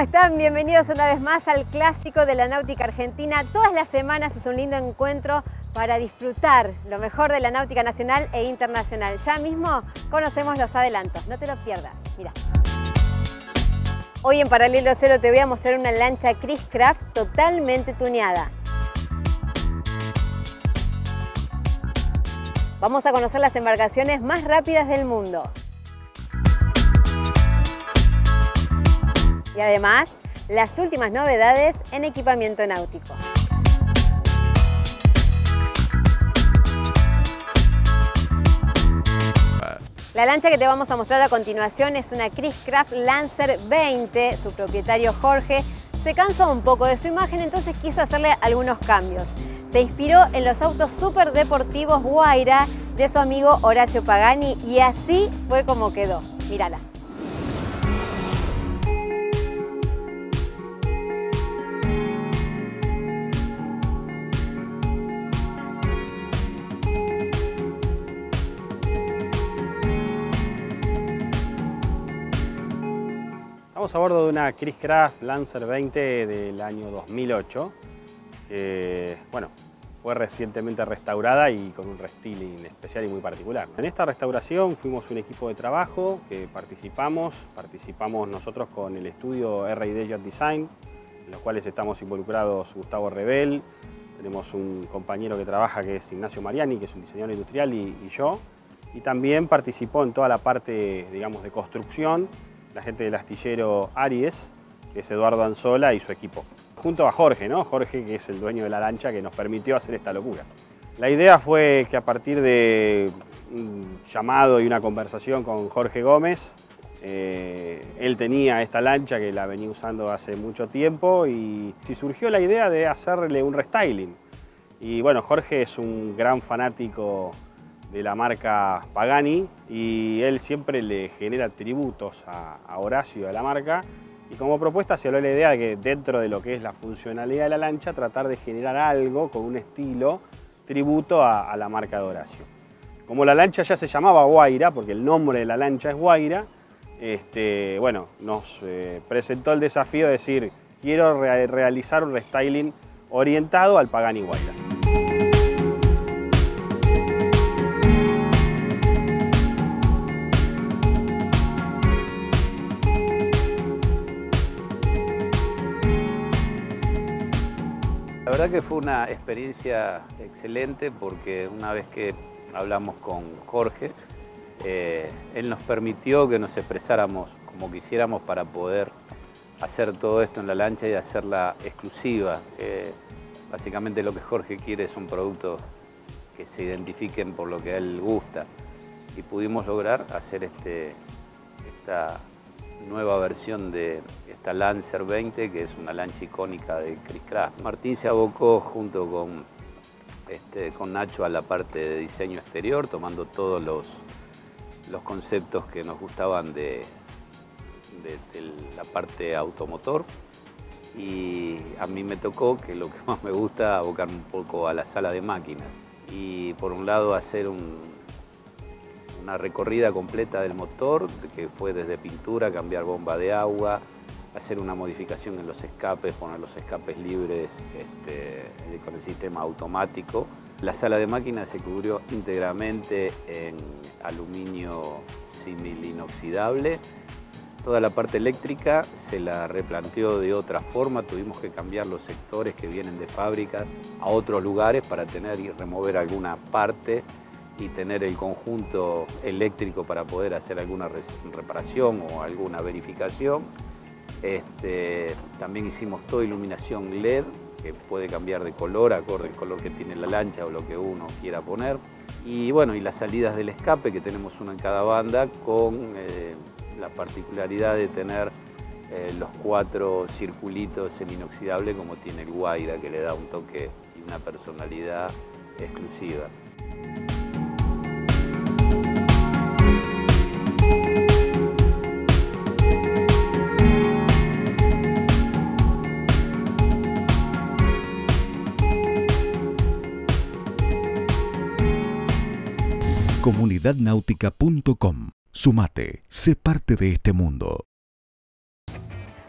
están? Bienvenidos una vez más al clásico de la náutica argentina. Todas las semanas es un lindo encuentro para disfrutar lo mejor de la náutica nacional e internacional. Ya mismo conocemos los adelantos, no te lo pierdas. Mira. Hoy en Paralelo Cero te voy a mostrar una lancha Chris Craft totalmente tuneada. Vamos a conocer las embarcaciones más rápidas del mundo. Y además, las últimas novedades en equipamiento náutico. La lancha que te vamos a mostrar a continuación es una Chris Craft Lancer 20. Su propietario Jorge se cansó un poco de su imagen, entonces quiso hacerle algunos cambios. Se inspiró en los autos super deportivos Guaira de su amigo Horacio Pagani y así fue como quedó. Mírala. Estamos a bordo de una Chris Craft Lancer 20 del año 2008, que bueno, fue recientemente restaurada y con un restyling especial y muy particular. En esta restauración fuimos un equipo de trabajo que participamos, participamos nosotros con el estudio R&D Yacht Design, en los cuales estamos involucrados Gustavo Rebel, tenemos un compañero que trabaja que es Ignacio Mariani, que es un diseñador industrial, y, y yo, y también participó en toda la parte, digamos, de construcción la gente del astillero Aries, que es Eduardo Anzola y su equipo. Junto a Jorge, ¿no? Jorge, que es el dueño de la lancha, que nos permitió hacer esta locura. La idea fue que a partir de un llamado y una conversación con Jorge Gómez, eh, él tenía esta lancha que la venía usando hace mucho tiempo y surgió la idea de hacerle un restyling. Y bueno, Jorge es un gran fanático de la marca Pagani y él siempre le genera tributos a, Horacio, a la marca, y como propuesta se habló la idea de que dentro de lo que es la funcionalidad de la lancha, tratar de generar algo con un estilo tributo a, la marca de Horacio. Como la lancha ya se llamaba Guaira, porque el nombre de la lancha es Guaira, este, bueno, nos eh, presentó el desafío de decir, quiero realizar un restyling orientado al Pagani Guaira. Verdad que fue una experiencia excelente porque una vez que hablamos con Jorge, eh, él nos permitió que nos expresáramos como quisiéramos para poder hacer todo esto en la lancha y hacerla exclusiva. básicamente lo que Jorge quiere es un producto que se identifiquen por lo que a él gusta. Y pudimos lograr hacer este, esta nueva versión de esta Lancer 20, que es una lancha icónica de Chris Craft. Martín se abocó junto con, este, con Nacho a la parte de diseño exterior, tomando todos los, los conceptos que nos gustaban de, de, la parte automotor. Y a mí me tocó, que lo que más me gusta, abocarme un poco a la sala de máquinas. Y por un lado hacer un, una recorrida completa del motor, que fue desde pintura, cambiar bomba de agua, hacer una modificación en los escapes, poner los escapes libres este, con el sistema automático. La sala de máquinas se cubrió íntegramente en aluminio simil inoxidable. Toda la parte eléctrica se la replanteó de otra forma, tuvimos que cambiar los sectores que vienen de fábrica a otros lugares para tener y remover alguna parte y tener el conjunto eléctrico para poder hacer alguna reparación o alguna verificación. Este, también hicimos toda iluminación LED que puede cambiar de color acorde al color que tiene la lancha o lo que uno quiera poner. Y bueno, y las salidas del escape que tenemos una en cada banda con eh, la particularidad de tener eh, los cuatro circulitos en inoxidable como tiene el Guaira que le da un toque y una personalidad exclusiva. comunidadnáutica.com. Sumate, sé parte de este mundo.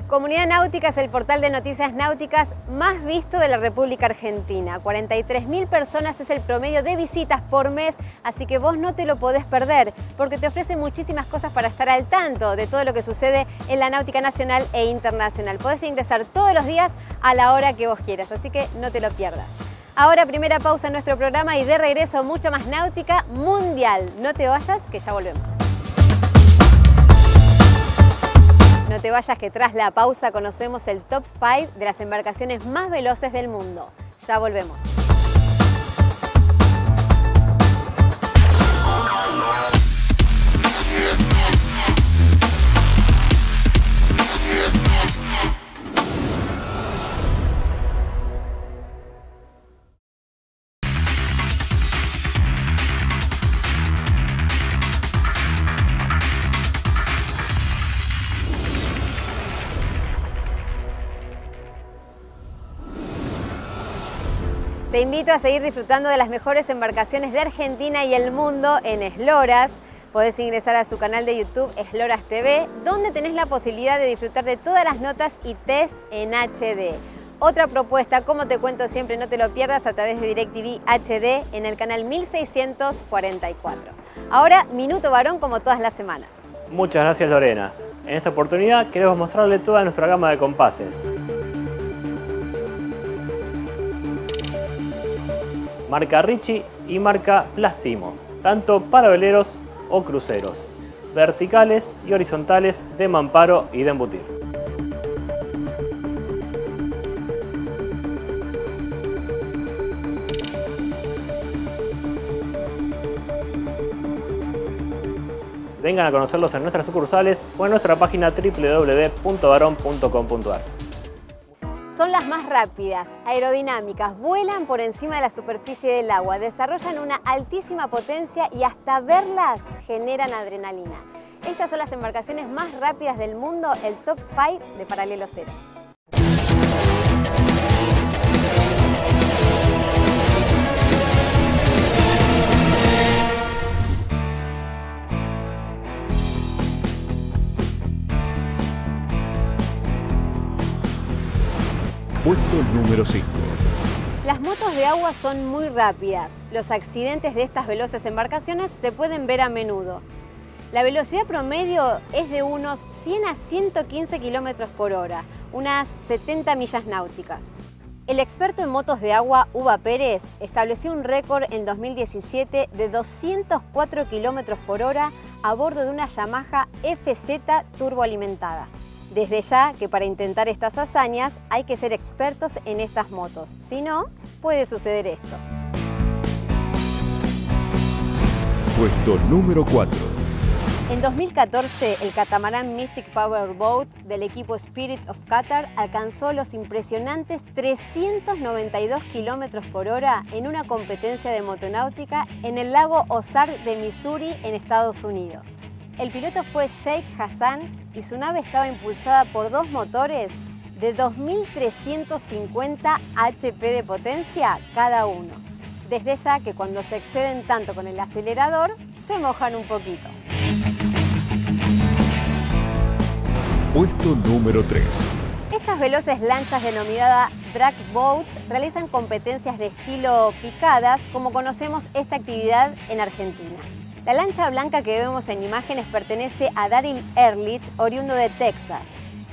Comunidad Náutica es el portal de noticias náuticas más visto de la República Argentina. 43.000 personas es el promedio de visitas por mes, así que vos no te lo podés perder, porque te ofrece muchísimas cosas para estar al tanto de todo lo que sucede en la náutica nacional e internacional. Podés ingresar todos los días a la hora que vos quieras, así que no te lo pierdas. Ahora primera pausa en nuestro programa y de regreso mucho más náutica mundial. No te vayas, que ya volvemos. No te vayas que tras la pausa conocemos el top 5 de las embarcaciones más veloces del mundo. Ya volvemos. Te invito a seguir disfrutando de las mejores embarcaciones de Argentina y el mundo en Esloras. Podés ingresar a su canal de YouTube Esloras TV, donde tenés la posibilidad de disfrutar de todas las notas y test en HD. Otra propuesta, como te cuento siempre, no te lo pierdas a través de DirecTV HD en el canal 1644. Ahora, Minuto Varón como todas las semanas. Muchas gracias Lorena. En esta oportunidad queremos mostrarle toda nuestra gama de compases. Marca Ricci y marca Plastimo, tanto para veleros o cruceros, verticales y horizontales de mamparo y de embutir. Vengan a conocerlos en nuestras sucursales o en nuestra página www.varon.com.ar son las más rápidas, aerodinámicas, vuelan por encima de la superficie del agua, desarrollan una altísima potencia y hasta verlas generan adrenalina. Estas son las embarcaciones más rápidas del mundo, el top 5 de Paralelo Cero. Puesto número 5. Las motos de agua son muy rápidas. Los accidentes de estas veloces embarcaciones se pueden ver a menudo. La velocidad promedio es de unos 100 a 115 kilómetros por hora, unas 70 millas náuticas. El experto en motos de agua, Uva Pérez, estableció un récord en 2017 de 204 kilómetros por hora a bordo de una Yamaha FZ turboalimentada. Desde ya que para intentar estas hazañas hay que ser expertos en estas motos, si no, puede suceder esto. Puesto número 4. En 2014, el catamarán Mystic Power Boat del equipo Spirit of Qatar alcanzó los impresionantes 392 kilómetros por hora en una competencia de motonáutica en el lago Ozark de Missouri, en Estados Unidos. El piloto fue Sheikh Hassan y su nave estaba impulsada por dos motores de 2.350 HP de potencia cada uno. Desde ya que cuando se exceden tanto con el acelerador, se mojan un poquito. Puesto número 3. Estas veloces lanchas denominadas drag boats realizan competencias de estilo picadas, como conocemos esta actividad en Argentina. La lancha blanca que vemos en imágenes pertenece a Daryl Ehrlich, oriundo de Texas,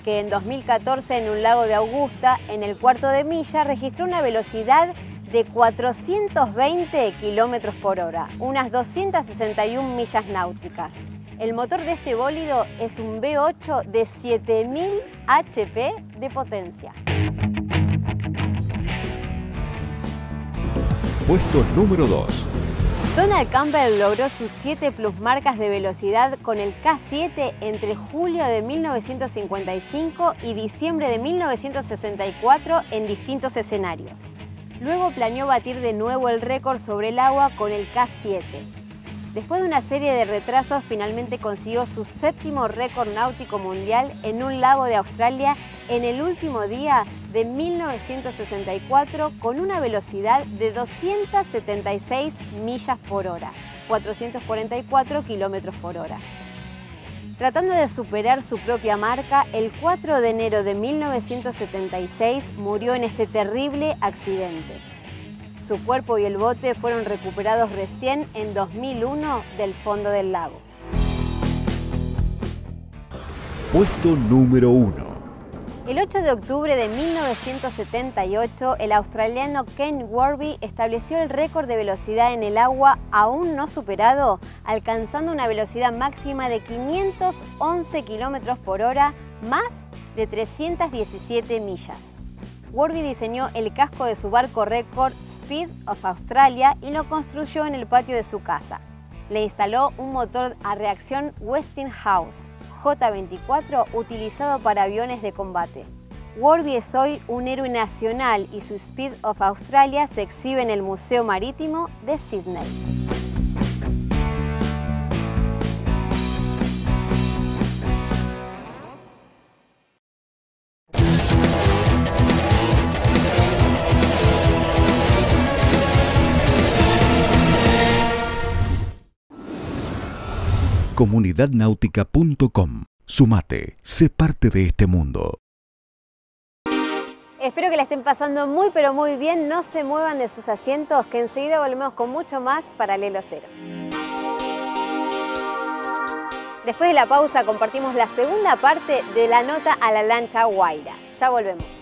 que en 2014 en un lago de Augusta, en el cuarto de milla, registró una velocidad de 420 kilómetros por hora, unas 261 millas náuticas. El motor de este bólido es un V8 de 7000 HP de potencia. Puesto número 2. Donald Campbell logró sus 7 marcas de velocidad con el K7 entre julio de 1955 y diciembre de 1964 en distintos escenarios. Luego planeó batir de nuevo el récord sobre el agua con el K7. Después de una serie de retrasos, finalmente consiguió su séptimo récord náutico mundial en un lago de Australia en el último día de 1964 con una velocidad de 276 millas por hora, 444 kilómetros por hora. Tratando de superar su propia marca, el 4 de enero de 1976 murió en este terrible accidente. Su cuerpo y el bote fueron recuperados recién en 2001 del fondo del lago. Puesto número 1. El 8 de octubre de 1978, el australiano Ken Warby estableció el récord de velocidad en el agua aún no superado, alcanzando una velocidad máxima de 511 km por hora, más de 317 millas. Warby diseñó el casco de su barco récord Speed of Australia y lo construyó en el patio de su casa. Le instaló un motor a reacción Westinghouse J-24 utilizado para aviones de combate. Warby es hoy un héroe nacional y su Speed of Australia se exhibe en el Museo Marítimo de Sydney. comunidadnáutica.com. Sumate, sé parte de este mundo. Espero que la estén pasando muy pero muy bien. No se muevan de sus asientos que enseguida volvemos con mucho más Paralelo Cero. Después de la pausa compartimos la segunda parte de la nota a la lancha Guaira. Ya volvemos.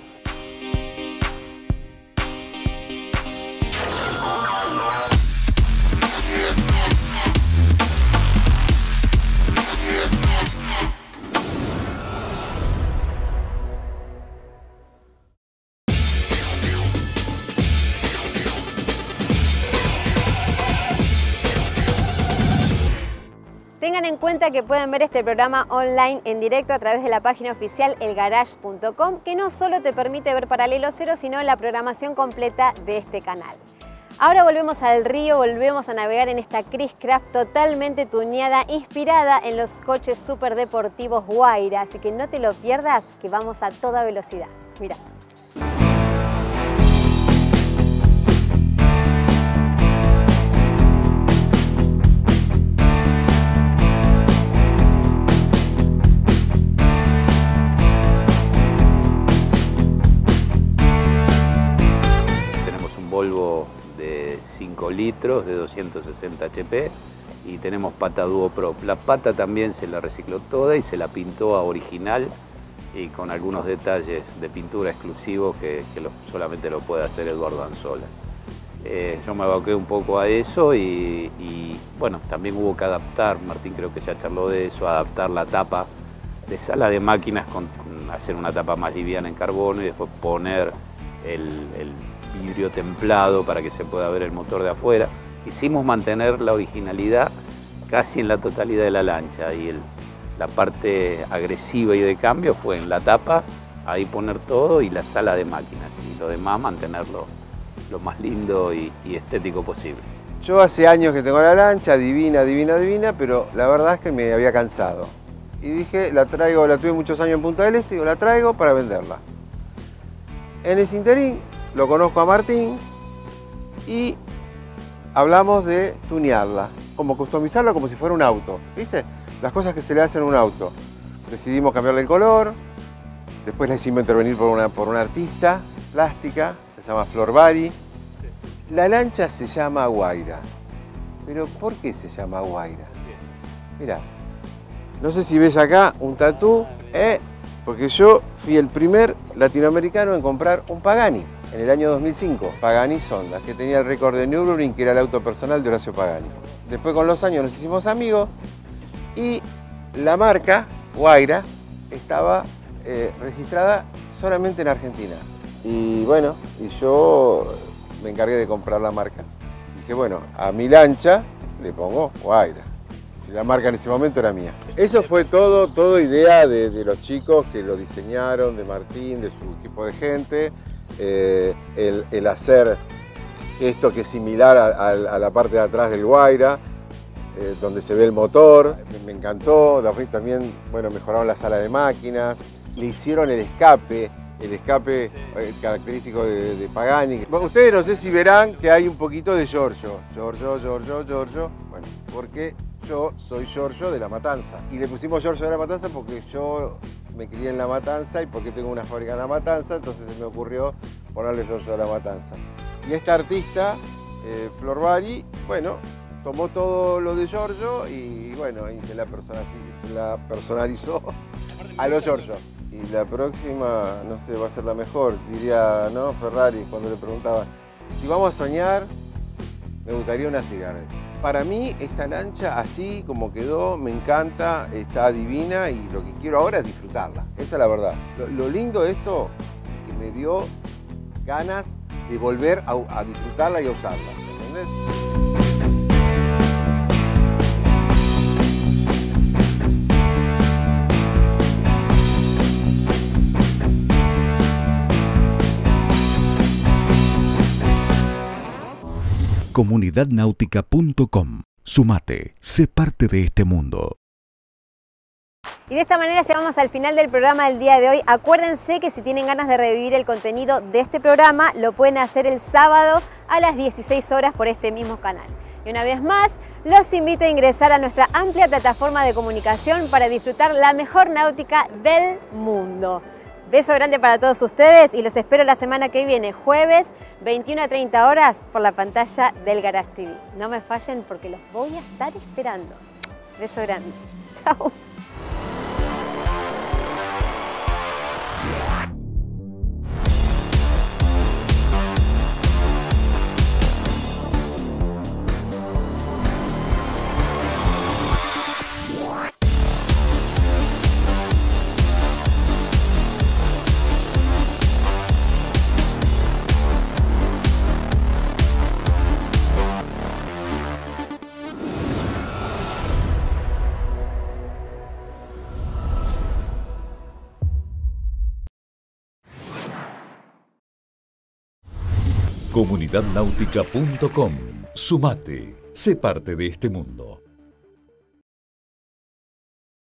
Que pueden ver este programa online en directo a través de la página oficial elgarage.com, que no solo te permite ver Paralelo Cero, sino la programación completa de este canal. Ahora volvemos al río, volvemos a navegar en esta Chris Craft totalmente tuñada, inspirada en los coches superdeportivos Guaira, así que no te lo pierdas, que vamos a toda velocidad. Mira. 5 litros de 260 HP y tenemos pata Duo Pro. La pata también se la recicló toda y se la pintó a original y con algunos detalles de pintura exclusivos que, solamente lo puede hacer Eduardo Anzola. Eh, yo me aboqué un poco a eso y, bueno, también hubo que adaptar, Martín creo que ya charló de eso, adaptar la tapa de sala de máquinas, con, hacer una tapa más liviana en carbono y después poner el vidrio templado para que se pueda ver el motor de afuera. Quisimos mantener la originalidad casi en la totalidad de la lancha y el- la parte agresiva y de cambio fue en la tapa, ahí poner todo y la sala de máquinas y lo demás mantenerlo lo más lindo y, estético posible. Yo hace años que tengo la lancha, divina, divina, divina, pero la verdad es que me había cansado. Y dije, la traigo, la tuve muchos años en Punta del Este, digo, la traigo para venderla. En ese interín lo conozco a Martín y hablamos de tunearla, como customizarla como si fuera un auto, ¿viste? Las cosas que se le hacen a un auto. Decidimos cambiarle el color, después la hicimos intervenir por una, por una artista plástica, se llama Flor Bari. La lancha se llama Guaira. Pero ¿por qué se llama Guaira? Mira, no sé si ves acá un tatú, ¿eh? porque yo fui el primer latinoamericano en comprar un Pagani en el año 2005. Pagani Sonda, que tenía el récord de Nürburgring, que era el auto personal de Horacio Pagani. Después con los años nos hicimos amigos y la marca Guaira estaba eh, registrada solamente en Argentina. Y bueno, y yo me encargué de comprar la marca. Dije, bueno, a mi lancha le pongo Guaira. Si la marca en ese momento era mía. Eso fue todo, todo idea de, de los chicos que lo diseñaron, de Martín, de su equipo de gente. Eh, el, el hacer esto que es similar a, a- a la parte de atrás del Guaira, eh, donde se ve el motor. Me, me encantó. También, bueno, mejoraron la sala de máquinas. Le hicieron el escape, el escape eh, característico de, de Pagani. Bueno, ustedes no sé si verán que hay un poquito de Giorgio. Giorgio, Giorgio, Giorgio. Bueno, porque yo soy Giorgio de La Matanza. Y le pusimos Giorgio de La Matanza porque yo me crié en La Matanza y porque tengo una fábrica en La Matanza, entonces se me ocurrió ponerle Giorgio de La Matanza. Y esta artista, eh, Flor Bari, bueno, tomó todo lo de Giorgio y bueno, y la, la personalizó a lo Giorgio. Y la próxima, no sé, va a ser la mejor, diría, ¿no? Ferrari, cuando le preguntaba, si vamos a soñar, me gustaría una cigarra. Para mí, esta lancha, así como quedó, me encanta, está divina y lo que quiero ahora es disfrutarla. Esa es la verdad. Lo, lindo de esto es que me dio ganas de volver a, a disfrutarla y a usarla. ¿entendés? Comunidadnáutica.com. Sumate, sé parte de este mundo. Y de esta manera llegamos al final del programa del día de hoy. Acuérdense que si tienen ganas de revivir el contenido de este programa, lo pueden hacer el sábado a las 16 horas por este mismo canal. Y una vez más, los invito a ingresar a nuestra amplia plataforma de comunicación para disfrutar la mejor náutica del mundo. Beso grande para todos ustedes y los espero la semana que viene, jueves, 21 a 30 horas, por la pantalla del Garage TV. No me fallen porque los voy a estar esperando. Beso grande. Chao. Comunidadnáutica.com. Sumate, sé parte de este mundo.